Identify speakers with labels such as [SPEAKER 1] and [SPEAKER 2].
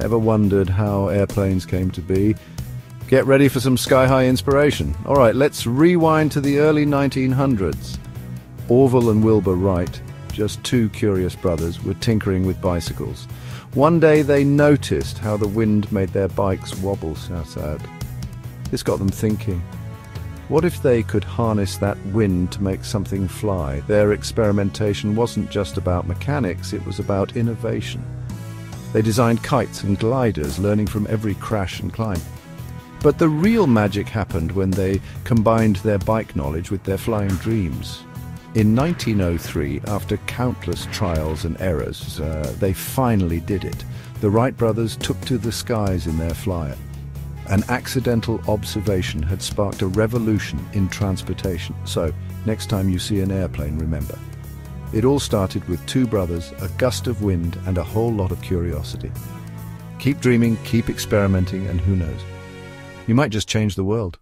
[SPEAKER 1] Ever wondered how airplanes came to be? Get ready for some sky-high inspiration. All right, let's rewind to the early 1900s. Orville and Wilbur Wright, just two curious brothers, were tinkering with bicycles. One day they noticed how the wind made their bikes wobble so sad. This got them thinking. What if they could harness that wind to make something fly? Their experimentation wasn't just about mechanics, it was about innovation. They designed kites and gliders, learning from every crash and climb. But the real magic happened when they combined their bike knowledge with their flying dreams. In 1903, after countless trials and errors, uh, they finally did it. The Wright brothers took to the skies in their flyer. An accidental observation had sparked a revolution in transportation. So, next time you see an airplane, remember. It all started with two brothers, a gust of wind, and a whole lot of curiosity. Keep dreaming, keep experimenting, and who knows? You might just change the world.